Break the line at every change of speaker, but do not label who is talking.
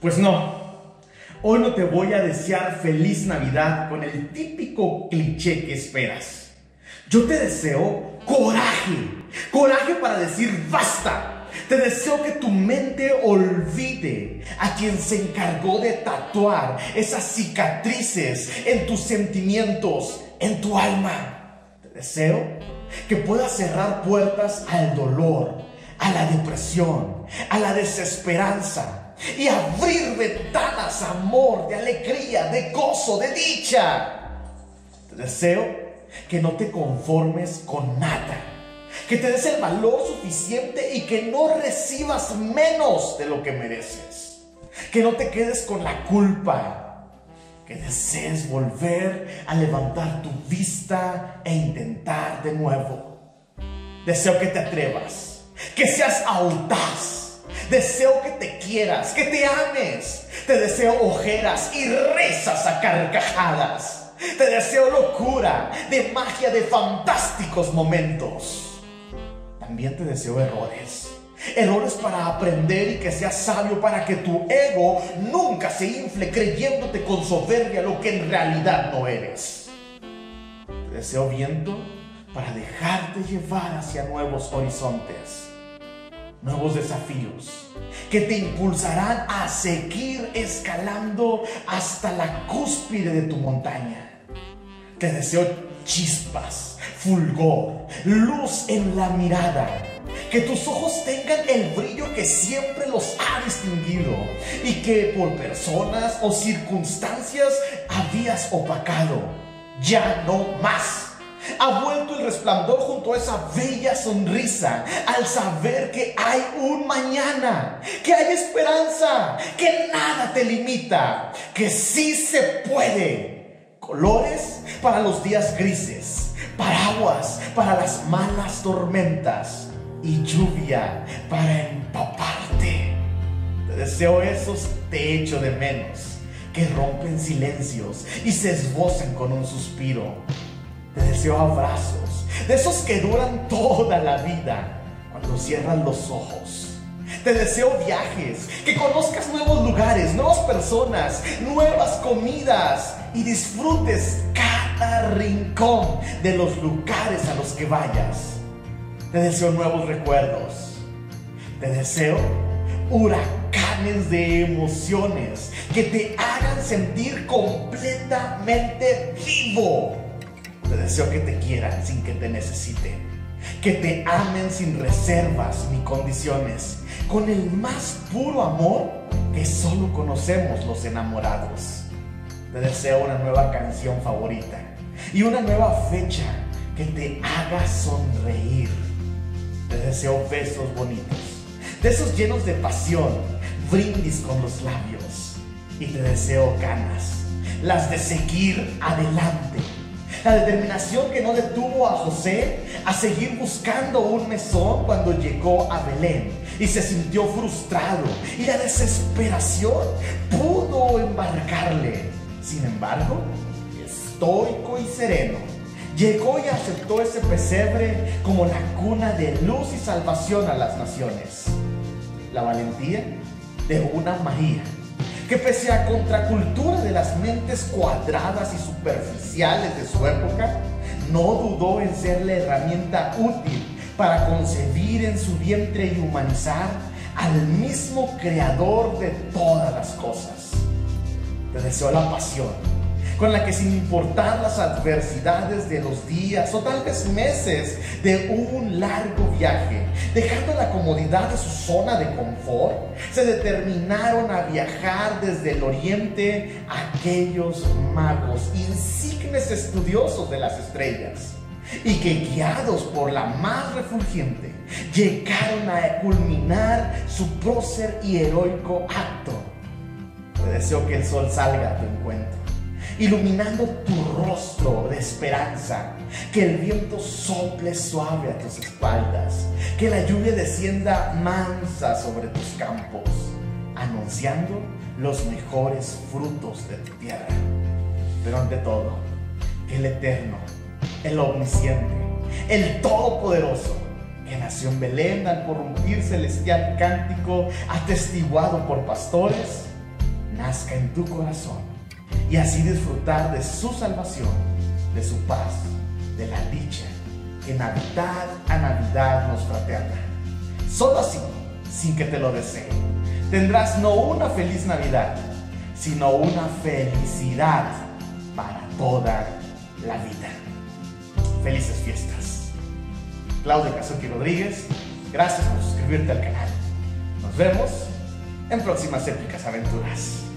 Pues no. Hoy no te voy a desear feliz Navidad con el típico cliché que esperas. Yo te deseo coraje. Coraje para decir basta. Te deseo que tu mente olvide a quien se encargó de tatuar esas cicatrices en tus sentimientos, en tu alma. Te deseo que puedas cerrar puertas al dolor, a la depresión, a la desesperanza y abrir ventanas, amor, de alegría, de gozo, de dicha. Te deseo que no te conformes con nada, que te des el valor suficiente y que no recibas menos de lo que mereces, que no te quedes con la culpa, que desees volver a levantar tu vista e intentar de nuevo. Deseo que te atrevas, que seas audaz. Deseo que te quieras, que te ames. Te deseo ojeras y rezas a carcajadas. Te deseo locura, de magia, de fantásticos momentos. También te deseo errores. Errores para aprender y que seas sabio para que tu ego nunca se infle creyéndote con soberbia lo que en realidad no eres. Te deseo viento para dejarte llevar hacia nuevos horizontes, nuevos desafíos que te impulsarán a seguir escalando hasta la cúspide de tu montaña. Te deseo chispas, fulgor, luz en la mirada. Que tus ojos tengan el brillo que siempre los ha distinguido y que por personas o circunstancias habías opacado. Ya no más. Ha vuelto el resplandor junto a esa bella sonrisa al saber que hay un mañana, que hay esperanza, que nada te limita, que sí se puede. Colores para los días grises, paraguas para las malas tormentas y lluvia para empaparte. Te deseo esos te echo de menos, que rompen silencios y se esbozan con un suspiro. Te deseo abrazos, de esos que duran toda la vida cuando cierran los ojos. Te deseo viajes, que conozcas nuevos lugares, nuevas personas, nuevas comidas y disfrutes cada rincón de los lugares a los que vayas. Te deseo nuevos recuerdos. Te deseo huracanes de emociones que te hagan sentir completamente vivo. Te deseo que te quieran sin que te necesiten. Que te amen sin reservas ni condiciones. Con el más puro amor que solo conocemos los enamorados. Te deseo una nueva canción favorita y una nueva fecha que te haga sonreír. Te deseo besos bonitos, de esos llenos de pasión, brindis con los labios. Y te deseo ganas, las de seguir adelante. La determinación que no detuvo a José a seguir buscando un mesón cuando llegó a Belén y se sintió frustrado. Y la desesperación pudo embarcarle. Sin embargo, estoico y sereno, llegó y aceptó ese pesebre como la cuna de luz y salvación a las naciones. La valentía de una María que pese a contracultura de las mentes cuadradas y superficiales de su época, no dudó en ser la herramienta útil para concebir en su vientre y humanizar al mismo creador de todas las cosas. Te deseo la pasión con la que sin importar las adversidades de los días o tal vez meses de un largo viaje, dejando la comodidad de su zona de confort, se determinaron a viajar desde el oriente aquellos magos, insignes estudiosos de las estrellas y que guiados por la más refulgente llegaron a culminar su prócer y heroico acto. Te deseo que el sol salga a tu encuentro iluminando tu rostro de esperanza. Que el viento sople suave a tus espaldas. Que la lluvia descienda mansa sobre tus campos, anunciando los mejores frutos de tu tierra. Pero ante todo, que el eterno, el omnisciente, el todopoderoso, que nació en Belén al corrompir celestial cántico, atestiguado por pastores, nazca en tu corazón y así disfrutar de su salvación, de su paz, de la dicha que Navidad a Navidad nos fraterna. Solo así, sin que te lo desee, tendrás no una feliz Navidad, sino una felicidad para toda la vida. Felices fiestas. Claudio Kazuki Rodríguez, gracias por suscribirte al canal. Nos vemos en próximas épicas aventuras.